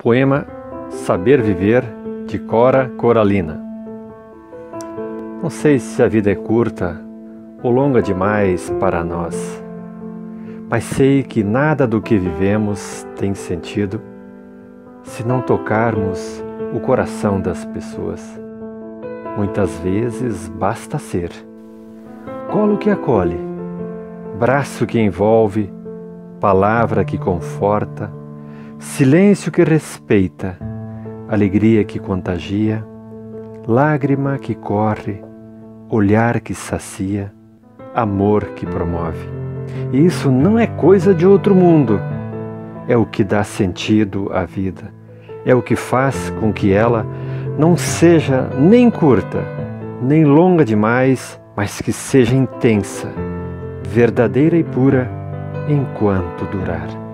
Poema Saber Viver, de Cora Coralina. Não sei se a vida é curta ou longa demais para nós, mas sei que nada do que vivemos tem sentido se não tocarmos o coração das pessoas. Muitas vezes basta ser colo que acolhe, braço que envolve, palavra que conforta Silêncio que respeita, alegria que contagia, lágrima que corre, olhar que sacia, amor que promove. E isso não é coisa de outro mundo. É o que dá sentido à vida. É o que faz com que ela não seja nem curta, nem longa demais, mas que seja intensa, verdadeira e pura enquanto durar.